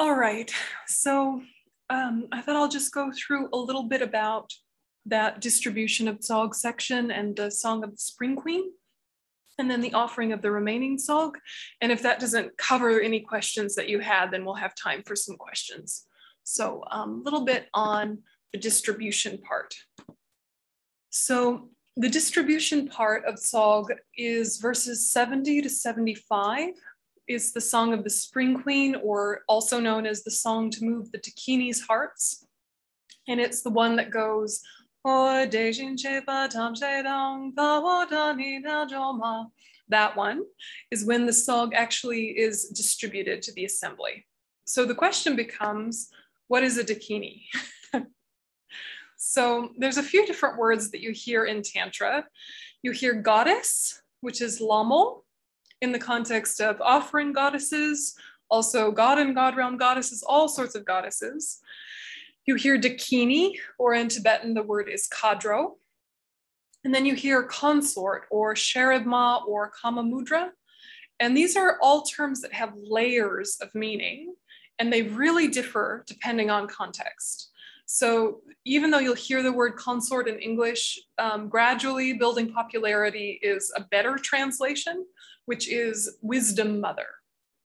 All right, so um, I thought I'll just go through a little bit about that distribution of tsog section and the Song of the Spring Queen, and then the offering of the remaining tsog. And if that doesn't cover any questions that you had, then we'll have time for some questions. So a um, little bit on the distribution part. So the distribution part of tsog is verses 70 to 75 is the Song of the Spring Queen, or also known as the Song to Move the Dakini's Hearts. And it's the one that goes, that one is when the song actually is distributed to the assembly. So the question becomes, what is a dakini? so there's a few different words that you hear in Tantra. You hear goddess, which is lamo, in the context of offering goddesses, also god and god realm goddesses, all sorts of goddesses. You hear dakini, or in Tibetan, the word is kadro. And then you hear consort or sheribma or karmamudra. And these are all terms that have layers of meaning, and they really differ depending on context. So even though you'll hear the word consort in English, um, gradually building popularity is a better translation, which is wisdom mother,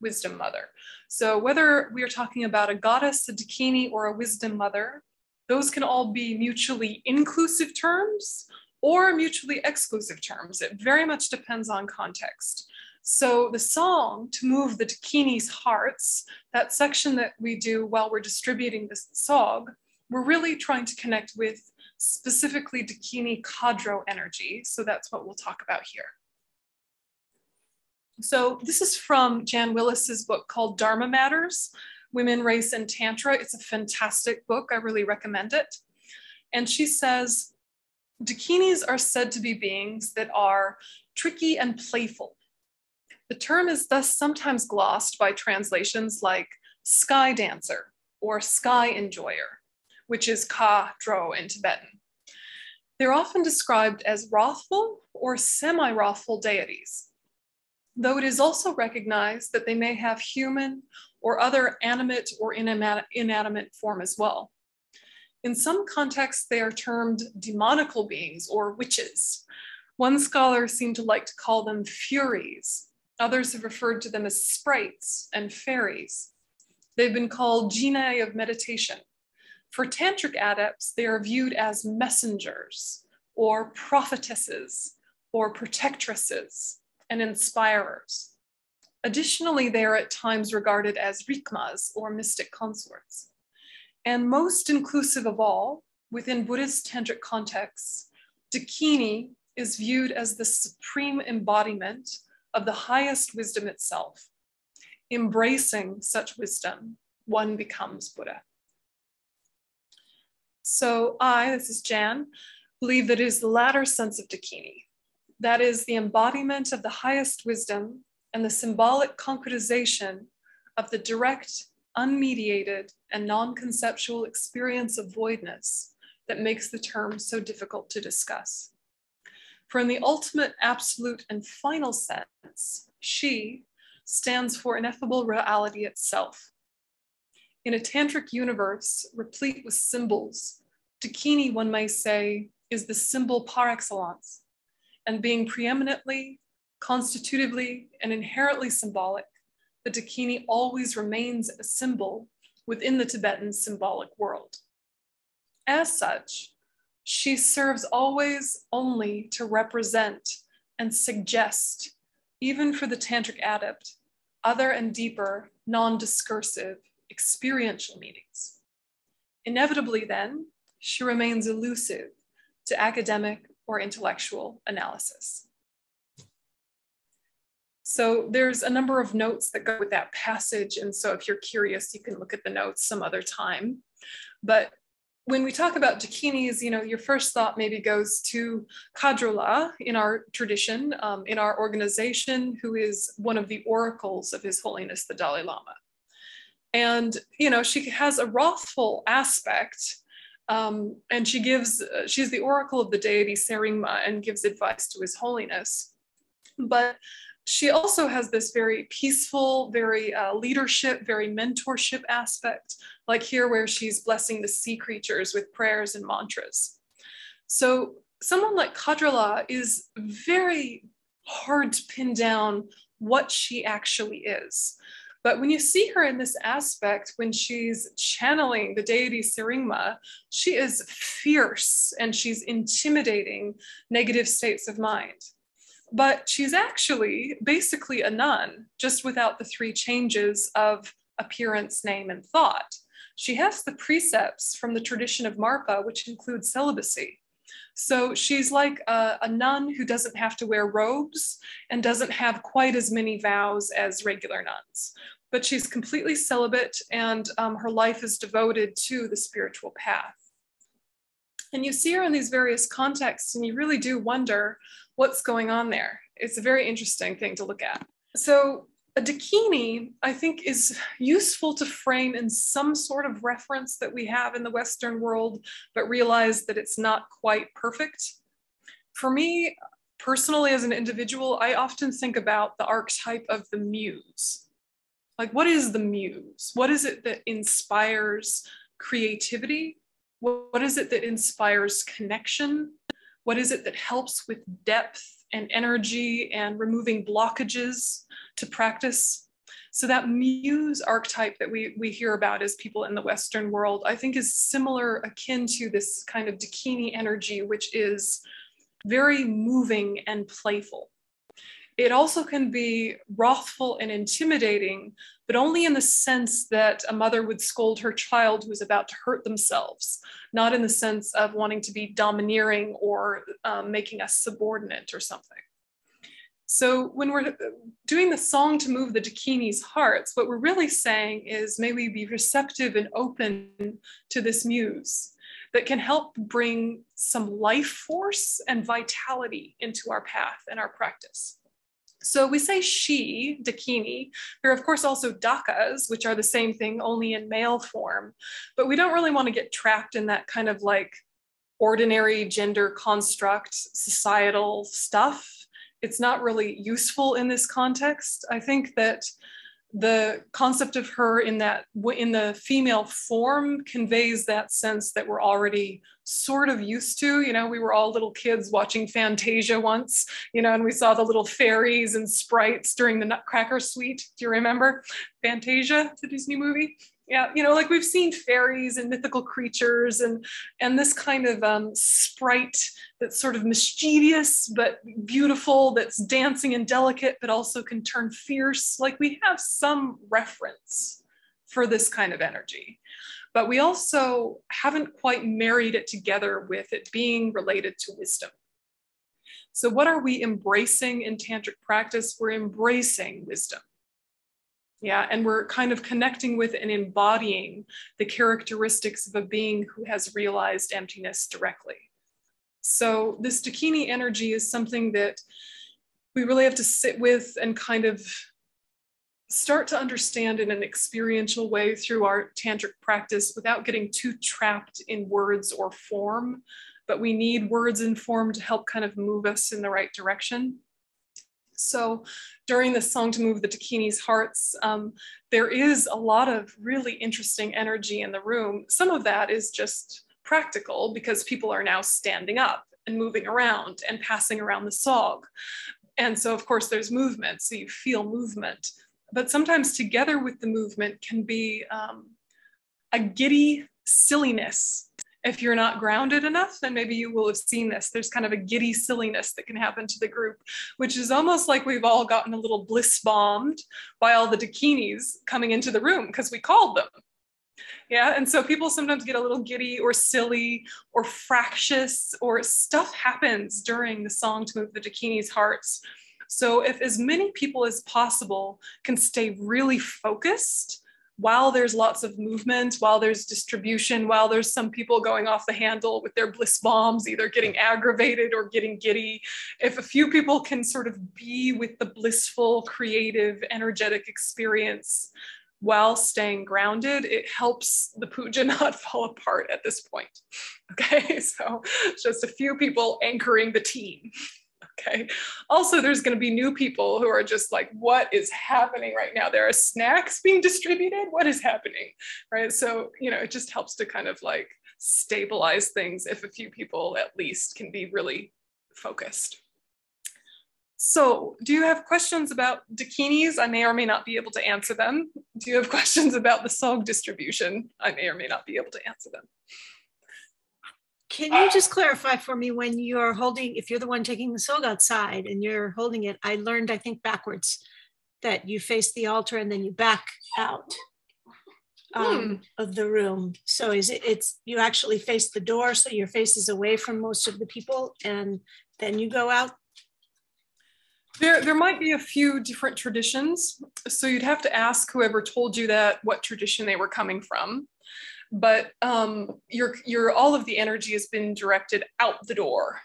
wisdom mother. So whether we are talking about a goddess, a dakini, or a wisdom mother, those can all be mutually inclusive terms or mutually exclusive terms. It very much depends on context. So the song to move the dakini's hearts, that section that we do while we're distributing this song, we're really trying to connect with specifically dakini kadro energy. So that's what we'll talk about here. So this is from Jan Willis's book called Dharma Matters, Women, Race, and Tantra. It's a fantastic book. I really recommend it. And she says, Dakinis are said to be beings that are tricky and playful. The term is thus sometimes glossed by translations like sky dancer or sky enjoyer, which is ka dro in Tibetan. They're often described as wrathful or semi wrathful deities though it is also recognized that they may have human or other animate or inanimate form as well. In some contexts, they are termed demonical beings or witches. One scholar seemed to like to call them furies. Others have referred to them as sprites and fairies. They've been called genii of meditation. For tantric adepts, they are viewed as messengers or prophetesses or protectresses and inspirers. Additionally, they are at times regarded as rikmas or mystic consorts. And most inclusive of all, within Buddhist tantric contexts, Dakini is viewed as the supreme embodiment of the highest wisdom itself. Embracing such wisdom, one becomes Buddha. So I, this is Jan, believe that it is the latter sense of Dakini, that is the embodiment of the highest wisdom and the symbolic concretization of the direct, unmediated, and non conceptual experience of voidness that makes the term so difficult to discuss. For in the ultimate, absolute, and final sense, she stands for ineffable reality itself. In a tantric universe replete with symbols, Dakini, one may say, is the symbol par excellence and being preeminently, constitutively, and inherently symbolic, the Dakini always remains a symbol within the Tibetan symbolic world. As such, she serves always only to represent and suggest, even for the Tantric adept, other and deeper, non discursive, experiential meanings. Inevitably, then, she remains elusive to academic or intellectual analysis. So there's a number of notes that go with that passage. And so if you're curious, you can look at the notes some other time. But when we talk about Dakinis, you know, your first thought maybe goes to Khadro-la in our tradition, um, in our organization, who is one of the oracles of His Holiness the Dalai Lama. And, you know, she has a wrathful aspect um, and she gives, uh, she's the oracle of the deity Tseringma and gives advice to his holiness. But she also has this very peaceful, very uh, leadership, very mentorship aspect, like here where she's blessing the sea creatures with prayers and mantras. So someone like Khadro-la is very hard to pin down what she actually is. But when you see her in this aspect, when she's channeling the deity Tseringma, she is fierce and she's intimidating negative states of mind. But she's actually basically a nun, just without the three changes of appearance, name, and thought. She has the precepts from the tradition of Marpa, which include celibacy. So she's like a, a, nun who doesn't have to wear robes and doesn't have quite as many vows as regular nuns. But she's completely celibate and um, her life is devoted to the spiritual path. And you see her in these various contexts, and you really do wonder what's going on there. It's a very interesting thing to look at. So a dakini, I think, is useful to frame in some sort of reference that we have in the Western world, but realize that it's not quite perfect. For me, personally, as an individual, I often think about the archetype of the muse. Like, what is the muse? What is it that inspires creativity? What is it that inspires connection? What is it that helps with depth and energy and removing blockages to practice. So that muse archetype that we, we hear about as people in the Western world, I think is similar, akin to this kind of Dakini energy, which is very moving and playful. It also can be wrathful and intimidating, but only in the sense that a mother would scold her child who is about to hurt themselves, not in the sense of wanting to be domineering or um, making us subordinate or something. So when we're doing the song to move the Dakini's hearts, what we're really saying is may we be receptive and open to this muse that can help bring some life force and vitality into our path and our practice. So we say she, Dakini. There are, of course, also Dakas, which are the same thing, only in male form. But we don't really want to get trapped in that kind of like ordinary gender construct, societal stuff. It's not really useful in this context. I think that the concept of her in that in the female form conveys that sense that we're already sort of used to you know we were all little kids watching fantasia once you know and we saw the little fairies and sprites during the nutcracker suite. Do you remember fantasia the disney movie? Yeah you know like we've seen fairies and mythical creatures and and this kind of um, sprite that's sort of mischievous but beautiful that's dancing and delicate but also can turn fierce. Like we have some reference for this kind of energy but we also haven't quite married it together with it being related to wisdom. So what are we embracing in tantric practice? We're embracing wisdom. Yeah, and we're kind of connecting with and embodying the characteristics of a being who has realized emptiness directly. So, this Dakini energy is something that we really have to sit with and kind of start to understand in an experiential way through our tantric practice without getting too trapped in words or form. But we need words and form to help kind of move us in the right direction. So during this song to move the Dakini's hearts, um, there is a lot of really interesting energy in the room. Some of that is just practical because people are now standing up and moving around and passing around the tsog. And so of course there's movement, so you feel movement. But sometimes together with the movement can be um, a giddy silliness if you're not grounded enough, then maybe you will have seen this. There's kind of a giddy silliness that can happen to the group, which is almost like we've all gotten a little bliss bombed by all the dakinis coming into the room because we called them. Yeah, and so people sometimes get a little giddy or silly or fractious, or stuff happens during the song to move the dakini's hearts. So if as many people as possible can stay really focused while there's lots of movement, while there's distribution, while there's some people going off the handle with their bliss bombs, either getting aggravated or getting giddy, if a few people can sort of be with the blissful, creative, energetic experience while staying grounded, it helps the puja not fall apart at this point. Okay, so just a few people anchoring the team. Okay. Also, there's going to be new people who are just like, what is happening right now? There are snacks being distributed. What is happening? Right. So, you know, it just helps to kind of like stabilize things if a few people at least can be really focused. So do you have questions about dakinis? I may or may not be able to answer them. Do you have questions about the tsog distribution? I may or may not be able to answer them. Can you just clarify for me when you're holding, if you're the one taking the tsog outside and you're holding it, I learned, I think backwards, that you face the altar and then you back out um, hmm. of the room. So is it, it's, you actually face the door so your face is away from most of the people and then you go out there, there might be a few different traditions. So you'd have to ask whoever told you that what tradition they were coming from. But um, your, your, all of the energy has been directed out the door.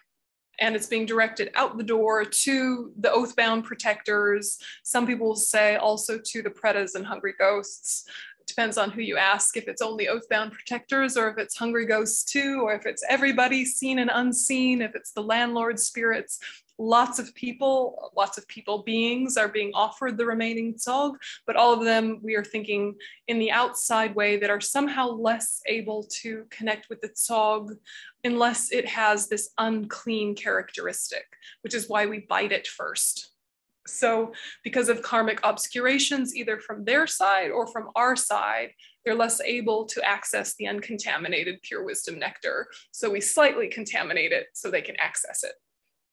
And it's being directed out the door to the oath-bound protectors. Some people say also to the pretas and hungry ghosts depends on who you ask if it's only oath-bound protectors or if it's hungry ghosts too or if it's everybody seen and unseen if it's the landlord spirits lots of people, lots of people beings are being offered the remaining tsog, but all of them we are thinking in the outside way that are somehow less able to connect with the tsog unless it has this unclean characteristic, which is why we bite it first. So because of karmic obscurations, either from their side or from our side, they're less able to access the uncontaminated pure wisdom nectar. So we slightly contaminate it so they can access it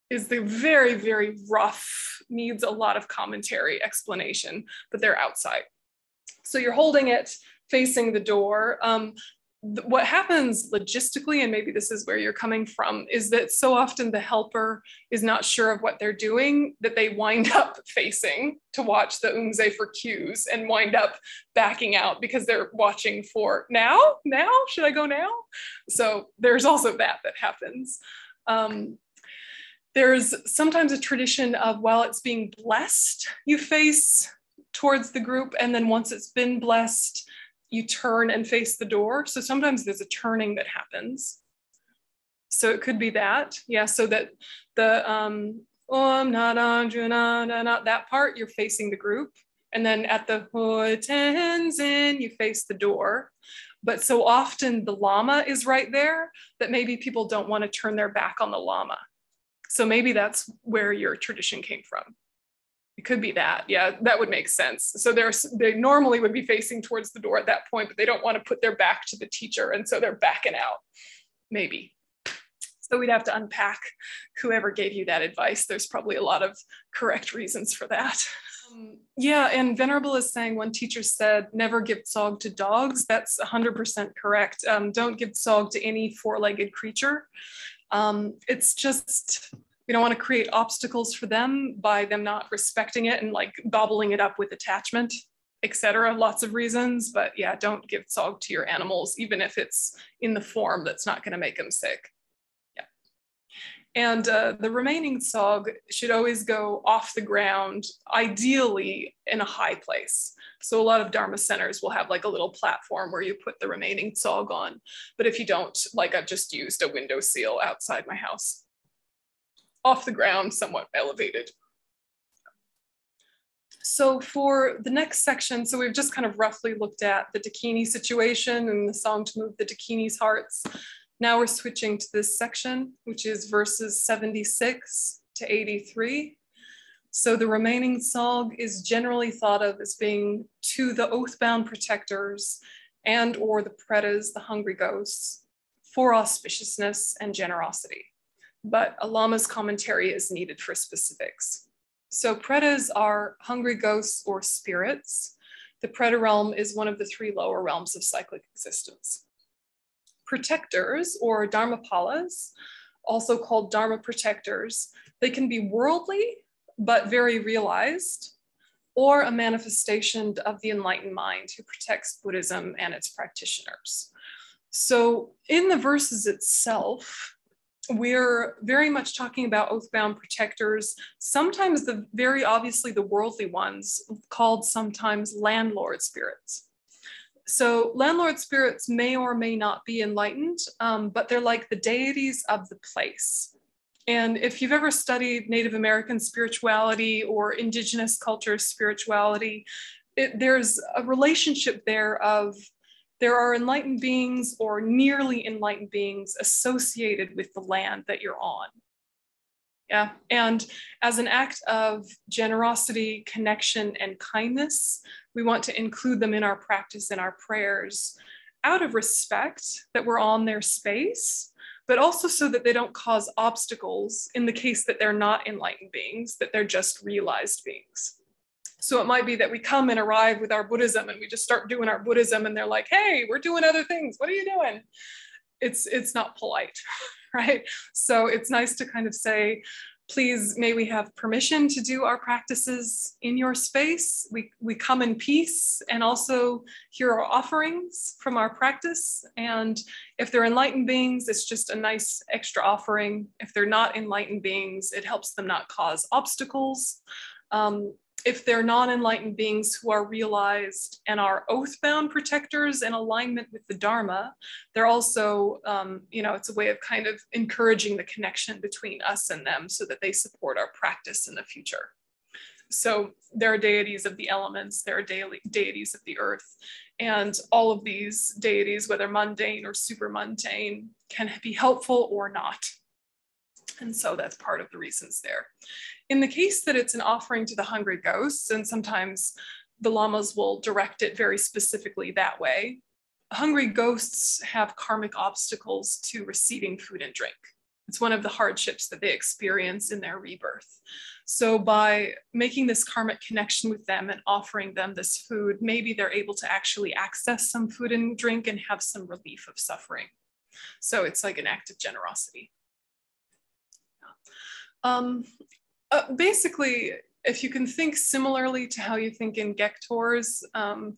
is the very, very rough, needs a lot of commentary explanation, but they're outside. So you're holding it facing the door. Um, what happens logistically, and maybe this is where you're coming from, is that so often the helper is not sure of what they're doing that they wind up facing to watch the umdze for cues and wind up backing out because they're watching for now, now, should I go now? So there's also that that happens. Um, there's sometimes a tradition of while it's being blessed, you face towards the group. And then once it's been blessed, you turn and face the door. So sometimes there's a turning that happens. So it could be that, yeah, so that the um, Om Nadandra that part, you're facing the group. And then at the Tenzin, you face the door. But so often the Lama is right there that maybe people don't want to turn their back on the Lama. So maybe that's where your tradition came from. It could be that. Yeah, that would make sense. So they're, they normally would be facing towards the door at that point, but they don't want to put their back to the teacher. And so they're backing out. Maybe. So we'd have to unpack whoever gave you that advice. There's probably a lot of correct reasons for that. Um, yeah, and Venerable is saying one teacher said, never give tsog to dogs. That's 100% correct. Um, don't give tsog to any four-legged creature. Um, it's just, we don't want to create obstacles for them by them not respecting it and like gobbling it up with attachment, etc. Lots of reasons, but yeah, don't give tsog to your animals, even if it's in the form that's not going to make them sick. Yeah. And uh, the remaining tsog should always go off the ground, ideally in a high place. So a lot of Dharma centers will have like a little platform where you put the remaining tsog on. But if you don't, like I've just used a window seal outside my house, off the ground, somewhat elevated. So for the next section, so we've just kind of roughly looked at the Dakini situation and the song to move the Dakini's hearts. Now we're switching to this section, which is verses 76 to 83. So the remaining tsog is generally thought of as being to the oath-bound protectors and or the pretas, the hungry ghosts, for auspiciousness and generosity. But a lama's commentary is needed for specifics. So pretas are hungry ghosts or spirits. The preta realm is one of the three lower realms of cyclic existence. Protectors or dharmapalas, also called dharma protectors, they can be worldly but very realized, or a manifestation of the enlightened mind who protects Buddhism and its practitioners. So in the verses itself, we're very much talking about oath-bound protectors, sometimes the very obviously the worldly ones, called sometimes landlord spirits. So landlord spirits may or may not be enlightened, um, but they're like the deities of the place. and if you've ever studied Native American spirituality or indigenous culture spirituality, it, there's a relationship there of there are enlightened beings or nearly enlightened beings associated with the land that you're on. Yeah, and as an act of generosity, connection, and kindness, we want to include them in our practice and our prayers out of respect that we're on their space, but also so that they don't cause obstacles in the case that they're not enlightened beings, that they're just realized beings. So it might be that we come and arrive with our Buddhism and we just start doing our Buddhism and they're like, hey, we're doing other things. What are you doing? It's it's not polite, right? So it's nice to kind of say, please may we have permission to do our practices in your space. We, we come in peace and also hear our offerings from our practice. And if they're enlightened beings, it's just a nice extra offering. If they're not enlightened beings, it helps them not cause obstacles. Um, if they're non-enlightened beings who are realized and are oath-bound protectors in alignment with the Dharma, they're also, um, you know, it's a way of kind of encouraging the connection between us and them so that they support our practice in the future. So there are deities of the elements, there are daily deities of the earth, and all of these deities, whether mundane or super mundane, can be helpful or not. And so that's part of the reasons there. In the case that it's an offering to the hungry ghosts, and sometimes the lamas will direct it very specifically that way, hungry ghosts have karmic obstacles to receiving food and drink. It's one of the hardships that they experience in their rebirth. So, by making this karmic connection with them and offering them this food, maybe they're able to actually access some food and drink and have some relief of suffering. So, it's like an act of generosity. Um, uh, basically, if you can think similarly to how you think in Gek tours, um,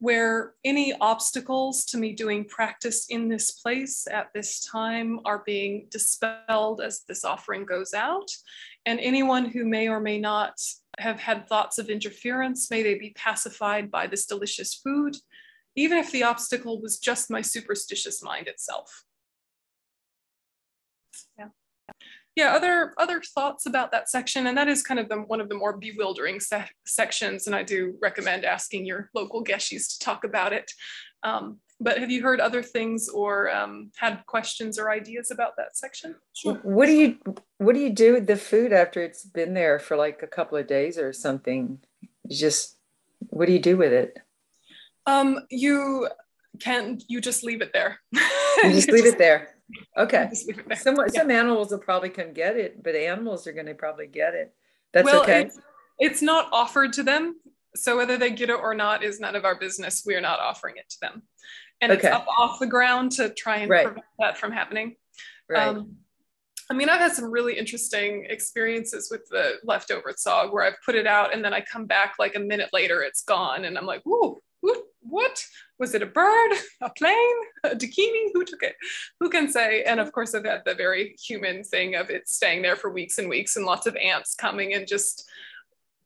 where any obstacles to me doing practice in this place at this time are being dispelled as this offering goes out. And anyone who may or may not have had thoughts of interference, may they be pacified by this delicious food, even if the obstacle was just my superstitious mind itself. Yeah yeah, other other thoughts about that section, and that is kind of the, one of the more bewildering se sections, and I do recommend asking your local geshes to talk about it. Um, but have you heard other things or um, had questions or ideas about that section? Sure. What do you What do you do with the food after it's been there for like a couple of days or something? You just what do you do with it? Um, you can you just leave it there. You just leave it there. Okay. Some some animals will probably come get it, but animals are going to probably get it. That's well, okay. It's, it's not offered to them. So whether they get it or not is none of our business. We are not offering it to them. And okay. it's up off the ground to try and right. prevent that from happening. Right. Um, I mean, I've had some really interesting experiences with the leftover tsog where I've put it out and then I come back like a minute later, it's gone. And I'm like, ooh, what? Was it a bird, a plane, a dakini? Who took it? Who can say? And of course, I've had the very human thing of it staying there for weeks and weeks and lots of ants coming and just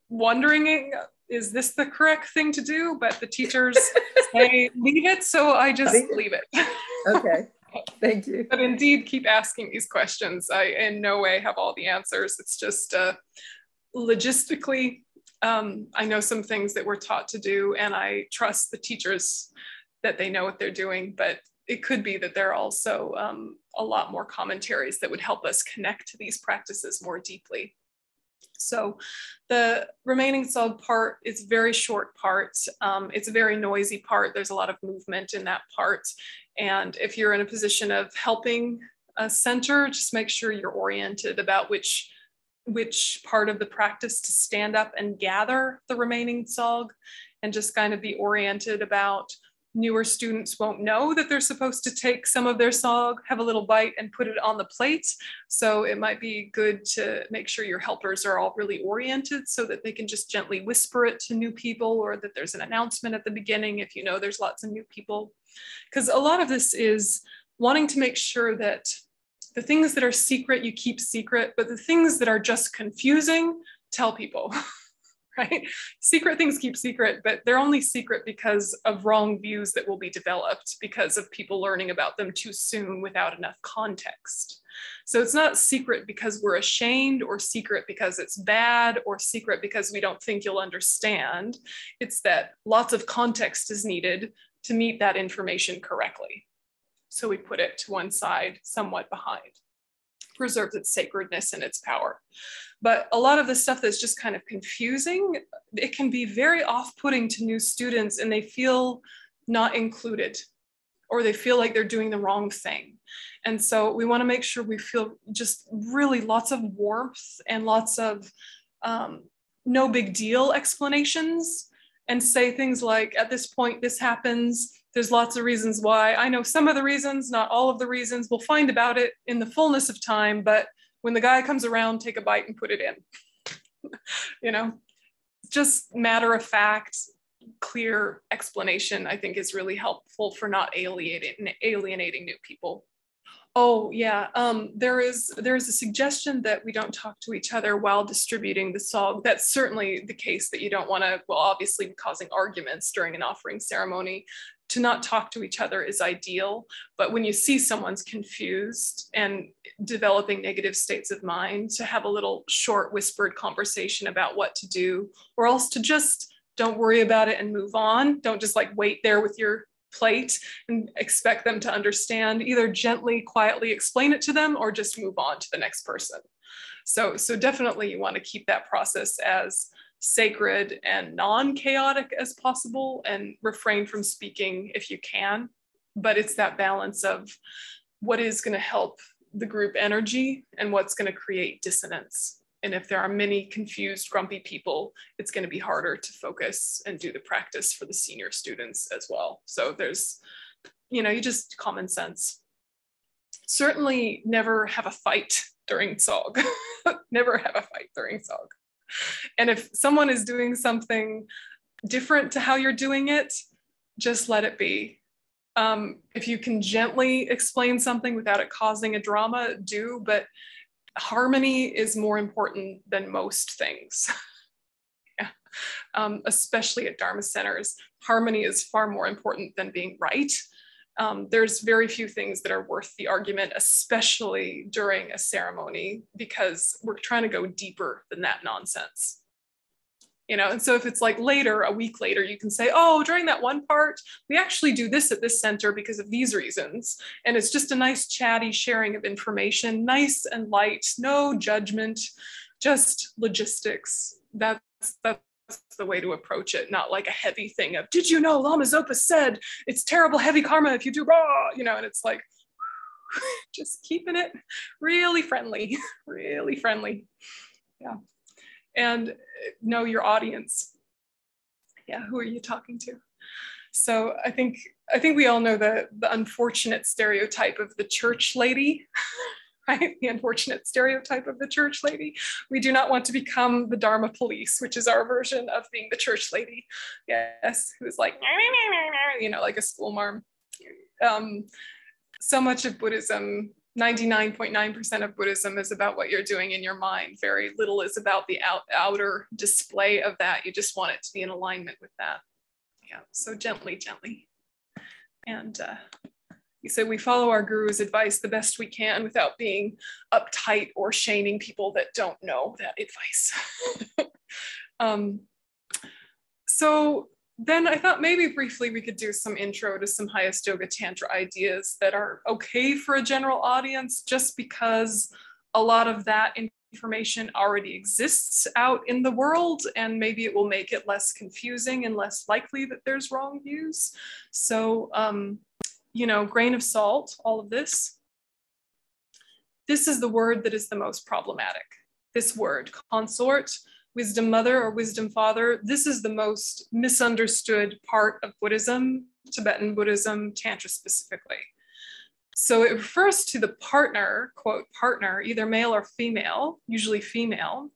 wondering, is this the correct thing to do? But the teachers say, leave it. So I just leave it. okay. Thank you. But indeed, keep asking these questions. I in no way have all the answers. It's just uh, logistically um, I know some things that we're taught to do, and I trust the teachers that they know what they're doing. But it could be that there are also um, a lot more commentaries that would help us connect to these practices more deeply. So the remaining tsog part is very short part. Um, it's a very noisy part. There's a lot of movement in that part. And if you're in a position of helping a center, just make sure you're oriented about which which part of the practice to stand up and gather the remaining tsog and just kind of be oriented about newer students won't know that they're supposed to take some of their tsog, have a little bite and put it on the plate. So it might be good to make sure your helpers are all really oriented so that they can just gently whisper it to new people or that there's an announcement at the beginning if you know there's lots of new people. Because a lot of this is wanting to make sure that the things that are secret, you keep secret, but the things that are just confusing, tell people, right? Secret things keep secret, but they're only secret because of wrong views that will be developed because of people learning about them too soon without enough context. So it's not secret because we're ashamed or secret because it's bad or secret because we don't think you'll understand. It's that lots of context is needed to meet that information correctly. So we put it to one side, somewhat behind, preserves its sacredness and its power. But a lot of the stuff that's just kind of confusing, it can be very off putting to new students and they feel not included or they feel like they're doing the wrong thing. And so we want to make sure we feel just really lots of warmth and lots of um, no big deal explanations and say things like, at this point, this happens. There's lots of reasons why. I know some of the reasons, not all of the reasons. We'll find about it in the fullness of time. But when the guy comes around, take a bite and put it in. you know, just matter of fact, clear explanation, I think is really helpful for not alienating, alienating new people. Oh yeah, um, there is there is a suggestion that we don't talk to each other while distributing the tsog. That's certainly the case that you don't want to, well, obviously causing arguments during an offering ceremony. To not talk to each other is ideal, but when you see someone's confused and developing negative states of mind, to have a little short whispered conversation about what to do, or else to just don't worry about it and move on. Don't just like wait there with your plate and expect them to understand either gently quietly explain it to them or just move on to the next person. So so definitely you want to keep that process as sacred and non-chaotic as possible and refrain from speaking if you can. But it's that balance of what is going to help the group energy and what's going to create dissonance and if there are many confused, grumpy people, it's going to be harder to focus and do the practice for the senior students as well. So there's, you know, you just common sense. Certainly never have a fight during tsog. never have a fight during tsog. And if someone is doing something different to how you're doing it, just let it be. Um, if you can gently explain something without it causing a drama, do, but harmony is more important than most things. yeah. um, especially at Dharma centers, harmony is far more important than being right. Um, there's very few things that are worth the argument, especially during a ceremony, because we're trying to go deeper than that nonsense you know and so if it's like later a week later you can say oh during that one part we actually do this at this center because of these reasons. And it's just a nice chatty sharing of information nice and light no judgment just logistics. That's that's the way to approach it not like a heavy thing of did you know lama zopa said it's terrible heavy karma if you do raw you know and it's like just keeping it really friendly really friendly. Yeah and know your audience. Yeah, who are you talking to? So I think I think we all know the the unfortunate stereotype of the church lady, right? The unfortunate stereotype of the church lady. We do not want to become the Dharma police, which is our version of being the church lady. Yes, who's like, you know, like a school marm. Um, so much of Buddhism 99.9% of Buddhism is about what you're doing in your mind. Very little is about the out, outer display of that. You just want it to be in alignment with that. Yeah, so gently, gently. And uh, you said we follow our guru's advice the best we can without being uptight or shaming people that don't know that advice. um, so then I thought maybe briefly we could do some intro to some highest yoga tantra ideas that are okay for a general audience just because a lot of that information already exists out in the world and maybe it will make it less confusing and less likely that there's wrong views. So, um, you know, grain of salt, all of this. This is the word that is the most problematic. This word, consort, wisdom mother or wisdom father. This is the most misunderstood part of Buddhism, Tibetan Buddhism, Tantra specifically. So it refers to the partner, quote, partner, either male or female, usually female,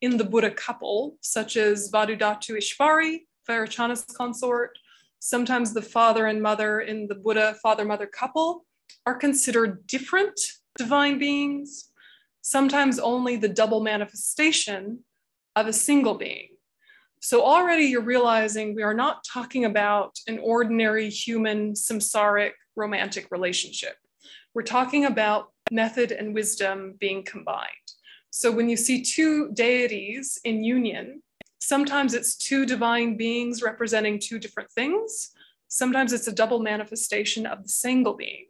in the Buddha couple, such as Vajradhatu Ishvari, Vairocana's consort. Sometimes the father and mother in the Buddha father mother couple are considered different divine beings. Sometimes only the double manifestation of a single being. So already you're realizing we are not talking about an ordinary human samsaric romantic relationship. We're talking about method and wisdom being combined. So when you see two deities in union, sometimes it's two divine beings representing two different things. Sometimes it's a double manifestation of the single being.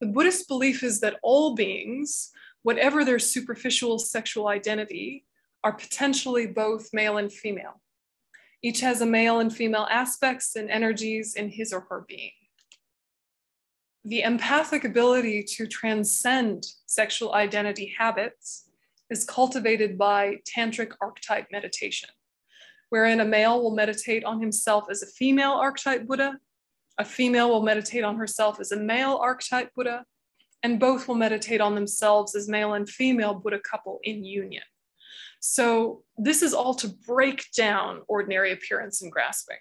The Buddhist belief is that all beings, whatever their superficial sexual identity, are potentially both male and female. Each has a male and female aspects and energies in his or her being. The empathic ability to transcend sexual identity habits is cultivated by tantric archetype meditation, wherein a male will meditate on himself as a female archetype Buddha, a female will meditate on herself as a male archetype Buddha, and both will meditate on themselves as male and female Buddha couple in union. So this is all to break down ordinary appearance and grasping.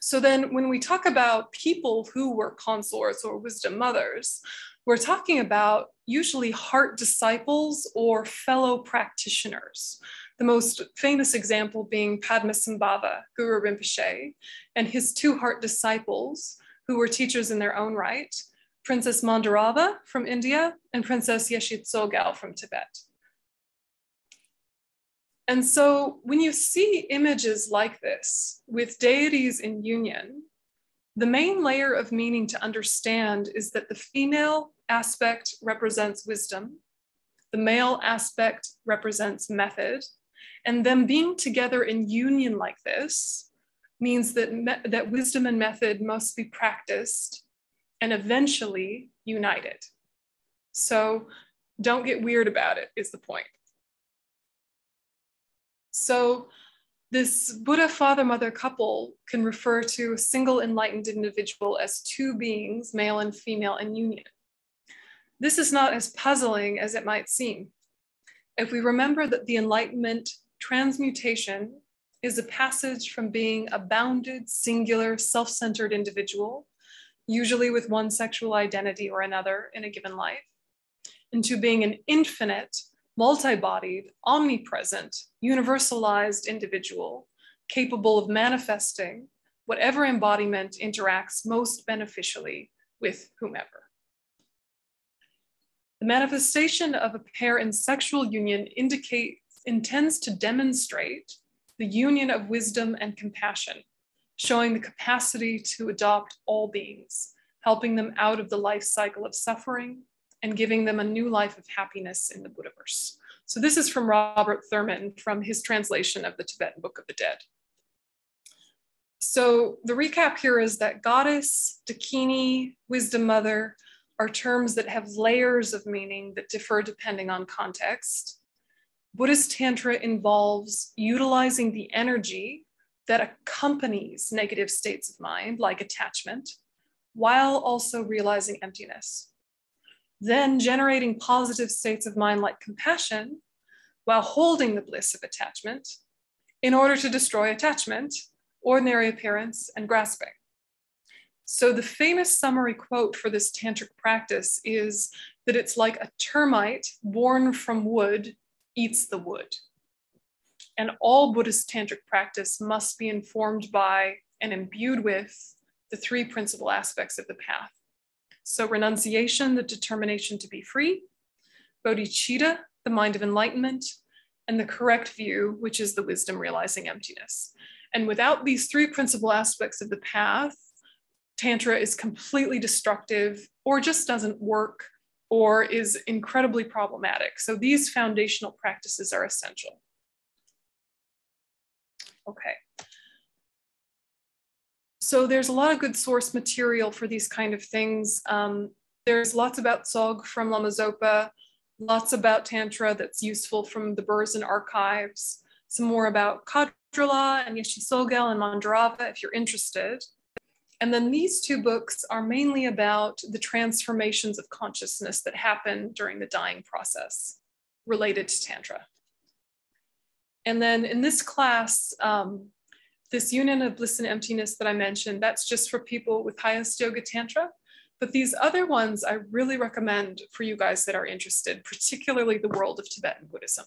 So then when we talk about people who were consorts or wisdom mothers, we're talking about usually heart disciples or fellow practitioners. The most famous example being Padmasambhava, Guru Rinpoche, and his two heart disciples, who were teachers in their own right, Princess Mandarava from India and Princess Yeshe Tsogyal from Tibet. And so when you see images like this with deities in union, the main layer of meaning to understand is that the female aspect represents wisdom, the male aspect represents method, and them being together in union like this means that, that wisdom and method must be practiced and eventually united. So don't get weird about it, is the point. So this Buddha father mother couple can refer to a single enlightened individual as two beings, male and female, in union. This is not as puzzling as it might seem. If we remember that the Enlightenment transmutation is a passage from being a bounded, singular, self centered individual, usually with one sexual identity or another in a given life, into being an infinite, multi-bodied, omnipresent, universalized individual capable of manifesting whatever embodiment interacts most beneficially with whomever. The manifestation of a pair in sexual union indicates intends to demonstrate the union of wisdom and compassion, showing the capacity to adopt all beings, helping them out of the life cycle of suffering and giving them a new life of happiness in the Buddhaverse. So this is from Robert Thurman from his translation of the Tibetan Book of the Dead. So the recap here is that goddess, dakini, wisdom mother are terms that have layers of meaning that differ depending on context. Buddhist Tantra involves utilizing the energy that accompanies negative states of mind, like attachment, while also realizing emptiness then generating positive states of mind like compassion while holding the bliss of attachment in order to destroy attachment, ordinary appearance, and grasping. So, the famous summary quote for this tantric practice is that it's like a termite born from wood eats the wood. And all Buddhist tantric practice must be informed by and imbued with the three principal aspects of the path so renunciation, the determination to be free, bodhicitta, the mind of enlightenment, and the correct view, which is the wisdom realizing emptiness. And without these three principal aspects of the path, Tantra is completely destructive or just doesn't work or is incredibly problematic. So these foundational practices are essential. Okay. So there's a lot of good source material for these kind of things. Um, there's lots about Tsog from Lama Zopa, lots about Tantra that's useful from the Berzin archives, some more about Khadro-la and Yeshe Tsogyal and Mandarava if you're interested. And then these two books are mainly about the transformations of consciousness that happen during the dying process related to Tantra. And then in this class, um, this union of bliss and emptiness that I mentioned, that's just for people with highest yoga tantra. But these other ones I really recommend for you guys that are interested, particularly the world of Tibetan Buddhism.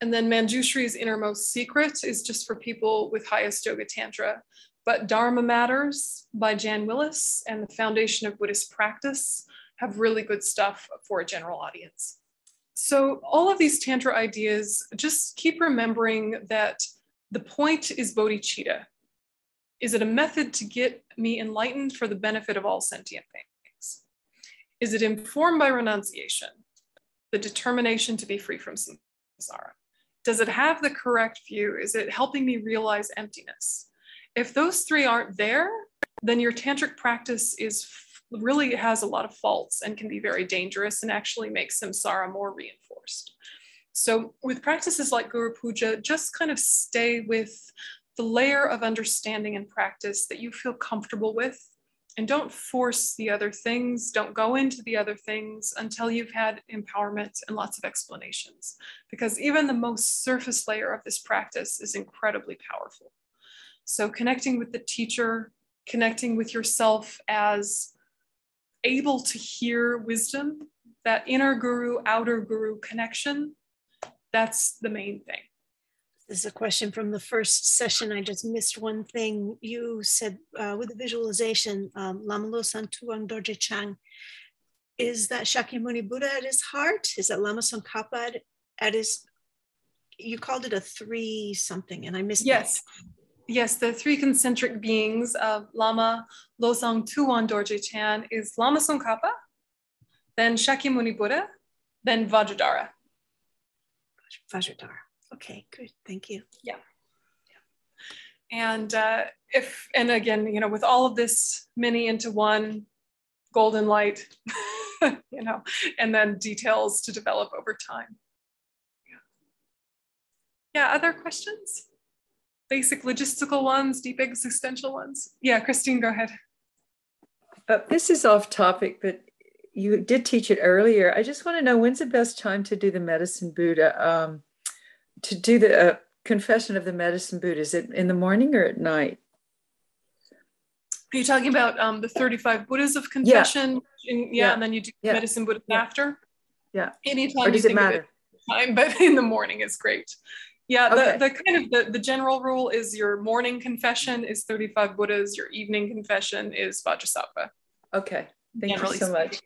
And then Manjushri's Innermost Secret is just for people with highest yoga tantra. But Dharma Matters by Jan Willis and the Foundation of Buddhist Practice have really good stuff for a general audience. So, all of these Tantra ideas, just keep remembering that the point is bodhicitta. Is it a method to get me enlightened for the benefit of all sentient beings? Is it informed by renunciation, the determination to be free from samsara? Does it have the correct view? Is it helping me realize emptiness? If those three aren't there, then your tantric practice is really has a lot of faults and can be very dangerous and actually makes samsara more reinforced. So with practices like Guru Puja, just kind of stay with the layer of understanding and practice that you feel comfortable with and don't force the other things don't go into the other things until you've had empowerment and lots of explanations because even the most surface layer of this practice is incredibly powerful so connecting with the teacher connecting with yourself as able to hear wisdom that inner guru outer guru connection that's the main thing this is a question from the first session. I just missed one thing. You said uh, with the visualization, um, Lama Losang Tubwang Dorje Chang, is that Shakyamuni Buddha at his heart? Is that Lama Tsongkhapa at his, you called it a three something and I missed Yes. That. Yes, the three concentric beings of Lama Losang Tubwang Dorje Chang is Lama Tsongkhapa, then Shakyamuni Buddha, then Vajradhara. Vajradhara. Okay, good. Thank you. Yeah. yeah. And uh, if, and again, you know, with all of this many into one golden light, you know, and then details to develop over time. Yeah. Yeah, other questions? Basic logistical ones, deep existential ones? Yeah, Christine, go ahead. Uh, this is off topic, but you did teach it earlier. I just want to know when's the best time to do the medicine Buddha? Um, to do the uh, confession of the medicine Buddha? Is it in the morning or at night? Are you talking about um, the 35 Buddhas of confession? Yeah, in, yeah, yeah. and then you do yeah. medicine Buddha after? Yeah. Anytime or does it matter? It time, but in the morning is great. Yeah, the, okay. the kind of the, the general rule is your morning confession is 35 Buddhas, your evening confession is Vajrasattva. Okay. Thank you so speaking. much.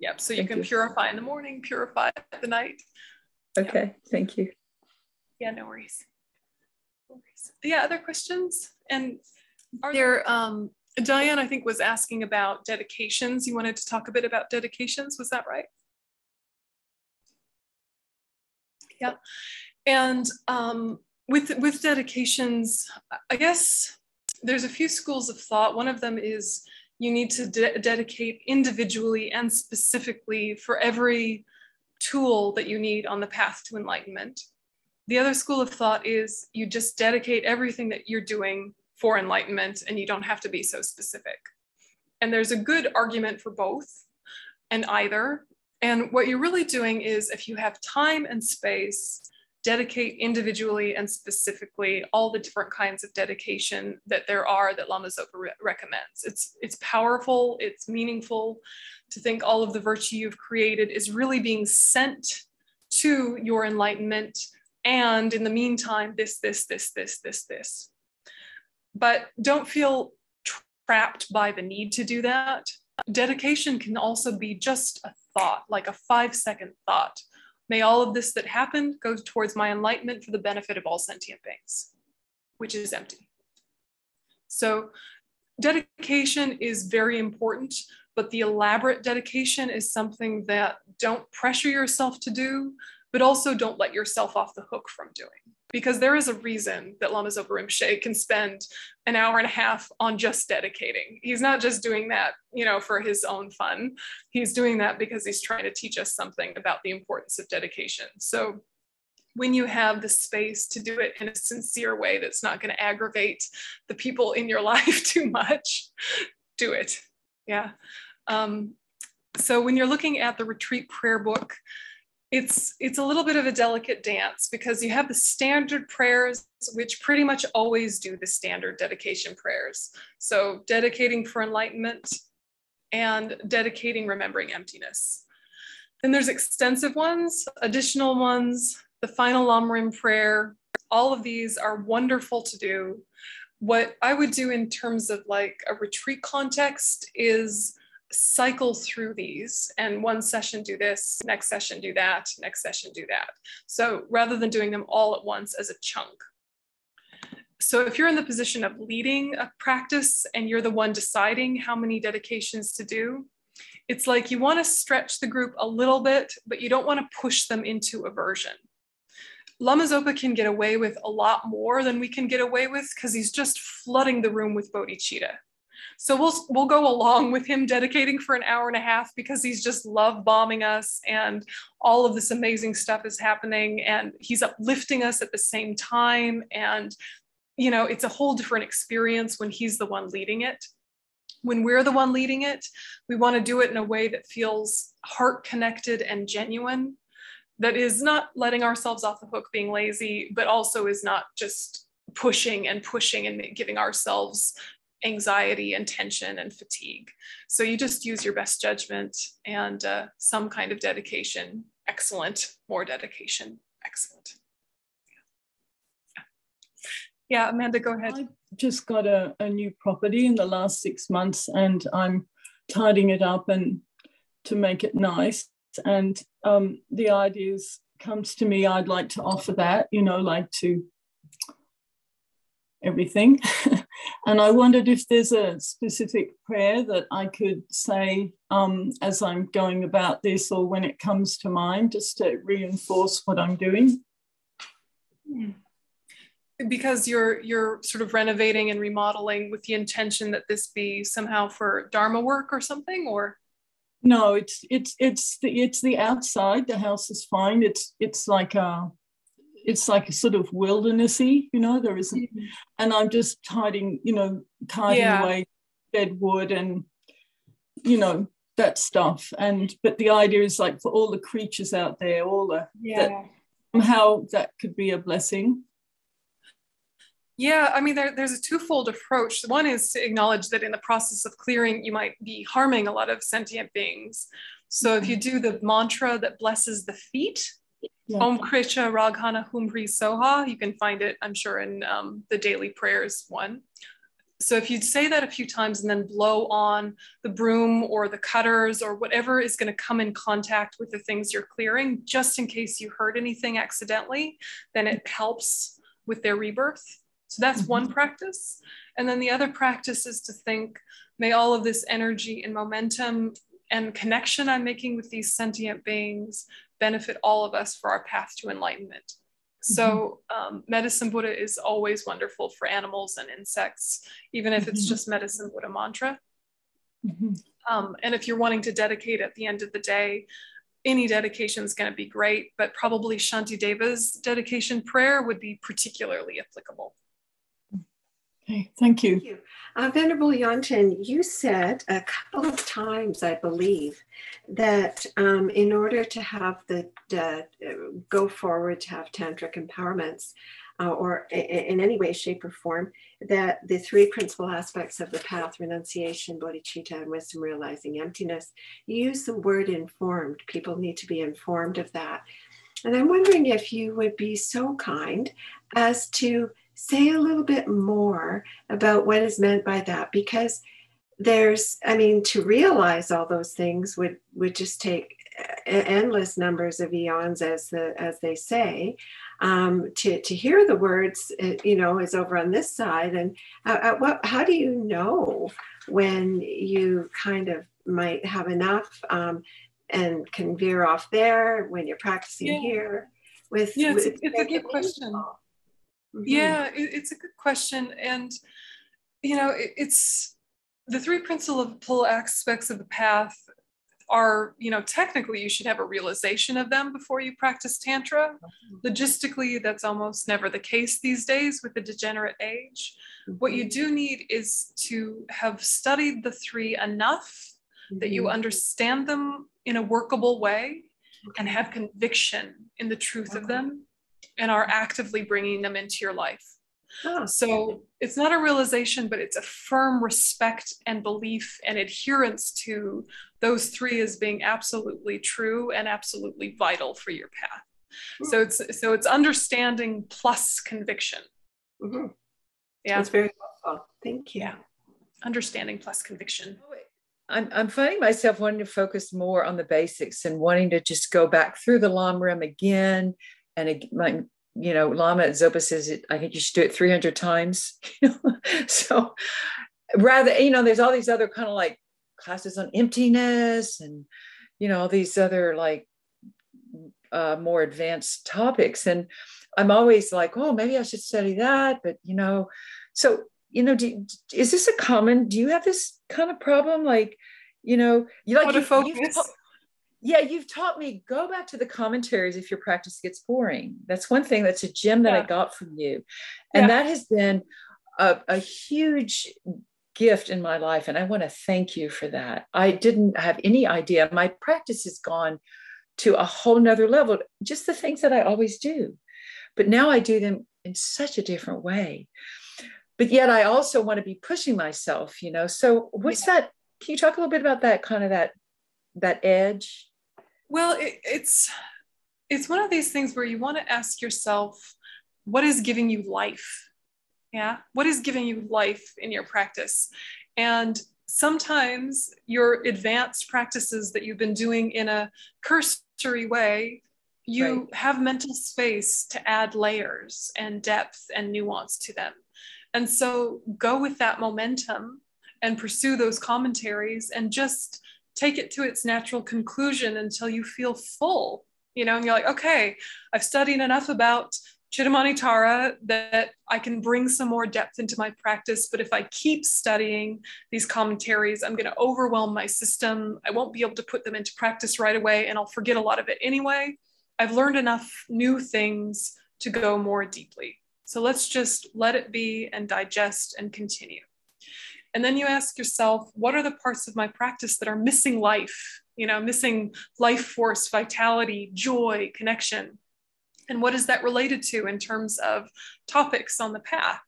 Yep. So you Thank can you. purify in the morning, purify at the night. Okay. Thank you. Yeah, no worries. no worries. Yeah, other questions? And are there, um, Diane, I think was asking about dedications. You wanted to talk a bit about dedications, was that right? Yeah, and um, with, with dedications, I guess there's a few schools of thought. One of them is you need to de dedicate individually and specifically for every tool that you need on the path to enlightenment. The other school of thought is you just dedicate everything that you're doing for enlightenment and you don't have to be so specific. And there's a good argument for both and either. And what you're really doing is if you have time and space, dedicate individually and specifically all the different kinds of dedication that there are that Lama Zopa re recommends. It's, it's powerful, it's meaningful to think all of the virtue you've created is really being sent to your enlightenment and in the meantime, this, this, this, this, this, this. But don't feel trapped by the need to do that. Dedication can also be just a thought, like a five second thought. May all of this that happened go towards my enlightenment for the benefit of all sentient beings, which is empty. So dedication is very important, but the elaborate dedication is something that don't pressure yourself to do, but also don't let yourself off the hook from doing. Because there is a reason that Lama Zopa Rinpoche can spend an hour and a half on just dedicating. He's not just doing that, you know, for his own fun. He's doing that because he's trying to teach us something about the importance of dedication. So when you have the space to do it in a sincere way that's not going to aggravate the people in your life too much, do it. Yeah. Um, so when you're looking at the retreat prayer book, it's it's a little bit of a delicate dance because you have the standard prayers which pretty much always do the standard dedication prayers. So dedicating for enlightenment and dedicating remembering emptiness. Then there's extensive ones additional ones the final lamrim prayer. All of these are wonderful to do. What I would do in terms of like a retreat context is cycle through these and one session do this, next session do that, next session do that. So rather than doing them all at once as a chunk. So if you're in the position of leading a practice and you're the one deciding how many dedications to do, it's like you want to stretch the group a little bit, but you don't want to push them into aversion. Lama Zopa can get away with a lot more than we can get away with because he's just flooding the room with bodhicitta. So we'll we'll go along with him dedicating for an hour and a half because he's just love bombing us and all of this amazing stuff is happening and he's uplifting us at the same time and you know it's a whole different experience when he's the one leading it. When we're the one leading it, we want to do it in a way that feels heart connected and genuine that is not letting ourselves off the hook being lazy, but also is not just pushing and pushing and giving ourselves anxiety and tension and fatigue. So you just use your best judgment and uh, some kind of dedication. Excellent. More dedication. Excellent. Yeah, yeah Amanda, go ahead. I just got a, a new property in the last six months and I'm tidying it up and to make it nice and um, the ideas comes to me i'd like to offer that you know like to everything and i wondered if there's a specific prayer that i could say um, as i'm going about this or when it comes to mind just to reinforce what i'm doing because you're you're sort of renovating and remodeling with the intention that this be somehow for dharma work or something or no, it's it's it's the it's the outside. The house is fine. It's it's like a it's like a sort of wildernessy, you know. There isn't, mm-hmm. and I'm just tidying, you know, tidying yeah. away dead wood and you know that stuff. And but the idea is like for all the creatures out there, all the yeah. that somehow that could be a blessing. Yeah, I mean, there, there's a twofold approach. One is to acknowledge that in the process of clearing, you might be harming a lot of sentient beings. So if you do the mantra that blesses the feet, yeah. Om Kricha Raghana Humri Soha, you can find it, I'm sure, in um, the daily prayers one. So if you say that a few times and then blow on the broom or the cutters or whatever is going to come in contact with the things you're clearing, just in case you hurt anything accidentally, then it helps with their rebirth. So that's mm-hmm. one practice. And then the other practice is to think, may all of this energy and momentum and connection I'm making with these sentient beings benefit all of us for our path to enlightenment. So, mm-hmm. um, medicine Buddha is always wonderful for animals and insects, even if it's mm-hmm. just medicine Buddha mantra. Mm-hmm. Um, and if you're wanting to dedicate at the end of the day, any dedication is going to be great, but probably Shantideva's dedication prayer would be particularly applicable. Okay, thank you. Thank you. Uh, Venerable Yonten, you said a couple of times, I believe, that um, in order to have the, uh, go forward to have tantric empowerments, uh, or in any way, shape, or form, that the three principal aspects of the path renunciation, bodhicitta, and wisdom realizing emptiness you use the word informed. People need to be informed of that. And I'm wondering if you would be so kind as to say a little bit more about what is meant by that? Because there's i mean to realize all those things would would just take endless numbers of eons as the as they say. Um, to to hear the words uh, you know is over on this side and uh, what how do you know when you kind of might have enough um, and can veer off there when you're practicing yeah. here with yeah it's, with, it's a good question Mm-hmm. Yeah, it, it's a good question. And, you know, it, it's the three principal aspects of the path are, you know, technically you should have a realization of them before you practice Tantra. Mm-hmm. Logistically, that's almost never the case these days with the degenerate age. Mm-hmm. What you do need is to have studied the three enough that you mm-hmm. understand them in a workable way and have conviction in the truth of them and are actively bringing them into your life. Oh. So it's not a realization, but it's a firm respect and belief and adherence to those three as being absolutely true and absolutely vital for your path. Mm-hmm. So it's so it's understanding plus conviction. Mm-hmm. Yeah. That's very helpful. Thank you. Yeah. Understanding plus conviction. I'm, I'm finding myself wanting to focus more on the basics and wanting to just go back through the Lam again. And it like, you know, Lama Zopa says, it, I think you should do it 300 times. so rather, you know, there's all these other kind of like classes on emptiness and, you know, all these other like uh, more advanced topics. And I'm always like, oh, maybe I should study that. But, you know, so, you know, do, is this a common, do you have this kind of problem? Like, you know, you like, you, focus. Yeah, you've taught me go back to the commentaries if your practice gets boring. That's one thing that's a gem that I got from you. And Yeah. that has been a, a huge gift in my life. And I want to thank you for that. I didn't have any idea. My practice has gone to a whole nother level, just the things that I always do. But now I do them in such a different way. But yet I also want to be pushing myself, you know. So what's that? Can you talk a little bit about that kind of that that edge? Well, it, it's it's one of these things where you want to ask yourself, what is giving you life? Yeah, what is giving you life in your practice? And sometimes your advanced practices that you've been doing in a cursory way, you Right. have mental space to add layers and depth and nuance to them. And so go with that momentum and pursue those commentaries and just take it to its natural conclusion until you feel full, you know, and you're like, okay, I've studied enough about Chittamani Tara that I can bring some more depth into my practice. But if I keep studying these commentaries, I'm going to overwhelm my system. I won't be able to put them into practice right away, and I'll forget a lot of it anyway. I've learned enough new things to go more deeply. So let's just let it be and digest and continue. And then you ask yourself, what are the parts of my practice that are missing life? You know, missing life force, vitality, joy, connection. And what is that related to in terms of topics on the path?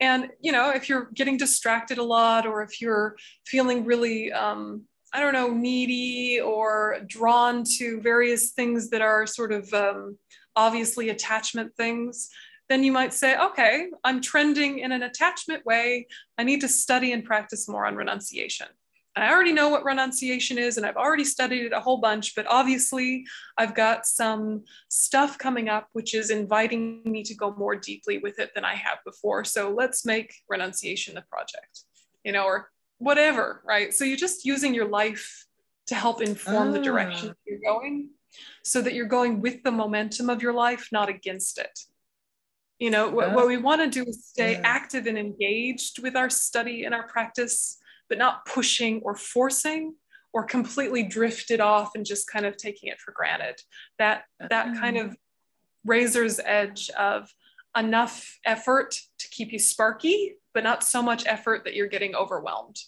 And, you know, if you're getting distracted a lot or if you're feeling really, um, I don't know, needy or drawn to various things that are sort of um, obviously attachment things, then you might say, okay, I'm trending in an attachment way. I need to study and practice more on renunciation. And I already know what renunciation is, and I've already studied it a whole bunch, but obviously I've got some stuff coming up which is inviting me to go more deeply with it than I have before. So let's make renunciation the project, you know, or whatever, right? So you're just using your life to help inform the direction Ah. you're going so that you're going with the momentum of your life, not against it. You know, what, what we want to do is stay Yeah. active and engaged with our study and our practice, but not pushing or forcing or completely drifted off and just kind of taking it for granted. That that kind Ah. of razor's edge of enough effort to keep you sparky, but not so much effort that you're getting overwhelmed.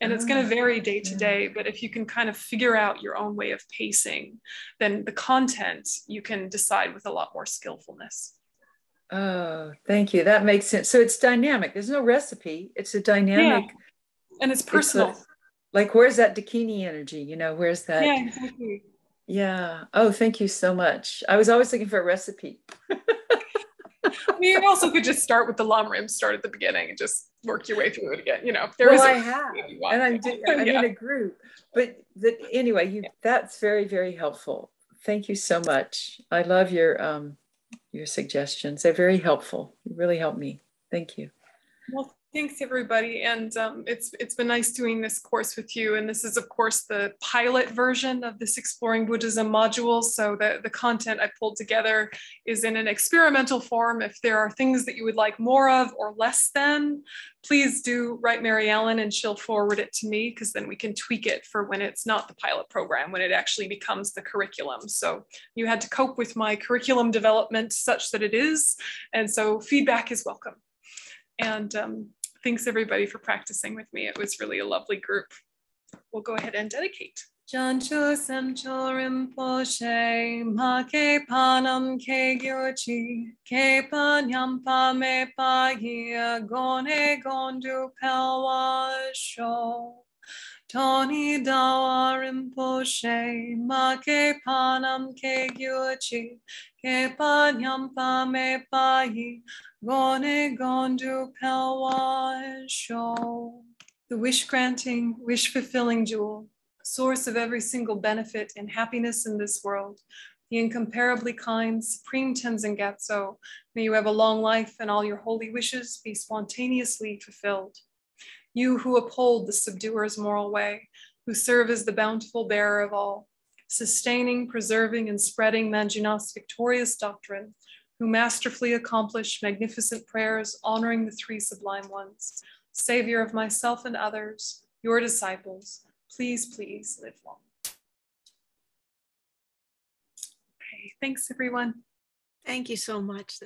And it's going Ah, to vary day to day, but if you can kind of figure out your own way of pacing, then the content you can decide with a lot more skillfulness. Oh, thank you. That makes sense. So it's dynamic. There's no recipe. It's a dynamic. And it's a- personal. Like, where's that Dakini energy? You know, where's that? yeah, exactly. Yeah. Oh, thank you so much. I was always looking for a recipe. I mean, you also could just start with the Lam Rim, start at the beginning and just work your way through it again. You know, there well, is I a- have, if you want. and I'm, do- I'm Yeah. in a group. But that anyway, you that's very very helpful. Thank you so much. I love your um your suggestions. They're very helpful. You really helped me. Thank you. Well, thanks everybody, and um, it's it's been nice doing this course with you. And this is, of course, the pilot version of this Exploring Buddhism module. So the the content I pulled together is in an experimental form. If there are things that you would like more of or less than, please do write Mary Ellen, and she'll forward it to me because then we can tweak it for when it's not the pilot program, when it actually becomes the curriculum. So you had to cope with my curriculum development such that it is, and so feedback is welcome. And um, thanks everybody for practicing with me. It was really a lovely group. We'll go ahead and dedicate. Jancho Semcho Rinpoche, Ma ke panam ke gyochi, ke panyam pa me pa hia, gone gondu pelwa sho. Tony Dawa Rinpoche, Ma ke panam ke gyochi, ke panyam pa me pa hi, Gone Gondu Show. The wish granting, wish fulfilling jewel, source of every single benefit and happiness in this world. The incomparably kind, supreme Tenzin Gyatso, may you have a long life and all your holy wishes be spontaneously fulfilled. You who uphold the subduer's moral way, who serve as the bountiful bearer of all, sustaining, preserving, and spreading Manjunath's victorious doctrine, who masterfully accomplish magnificent prayers honoring the three sublime ones, Savior of myself and others, your disciples, please, please live long. Okay, thanks everyone. Thank you so much.